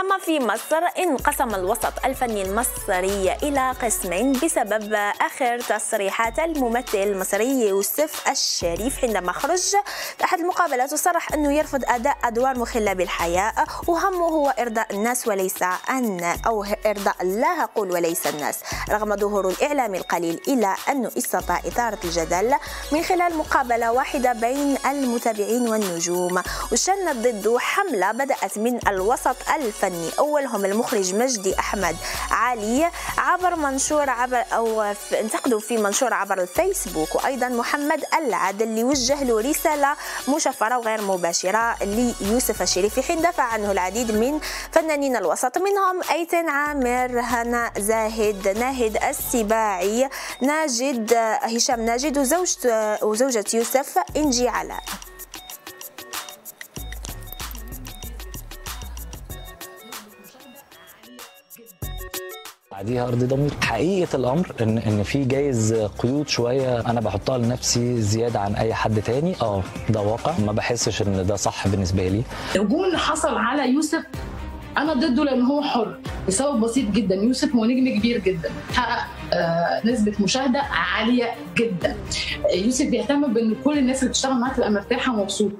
أما في مصر انقسم الوسط الفني المصري إلى قسمين بسبب آخر تصريحات الممثل المصري يوسف الشريف حينما خرج أحد المقابلات وصرح أنه يرفض أداء أدوار مخلة بالحياة وهمه هو إرضاء الناس وليس أن أو إرضاء الله قول وليس الناس. رغم ظهور الإعلام القليل إلى أنه استطاع إثارة الجدل من خلال مقابلة واحدة بين المتابعين والنجوم وشنت ضده حملة بدأت من الوسط الفني الفني أولهم المخرج مجدي أحمد علي عبر منشور عبر أو انتقدوا في منشور عبر الفيسبوك وأيضا محمد العد اللي وجه له رسالة مشفرة وغير مباشرة ليوسف الشريف في حين دافع عنه العديد من فنانين الوسط منهم أيتن عامر هنا زاهد ناهد السباعي ناجد هشام ناجد وزوجة وزوجة يوسف إنجي علاء. بعديها أرض ضمير حقيقة الأمر ان إن في جايز قيود شوية أنا بحطها لنفسي زيادة عن أي حد تاني. آه ده واقع. ما بحسش إن ده صح بالنسبة لي. الهجوم اللي حصل على يوسف أنا ضده لأن هو حر. لسبب بسيط جدا. يوسف هو نجم كبير جدا. حقق آه نسبة مشاهدة عالية جدا. يوسف بيهتم بإن كل الناس اللي بتشتغل معاه تبقى مرتاحة ومبسوطة.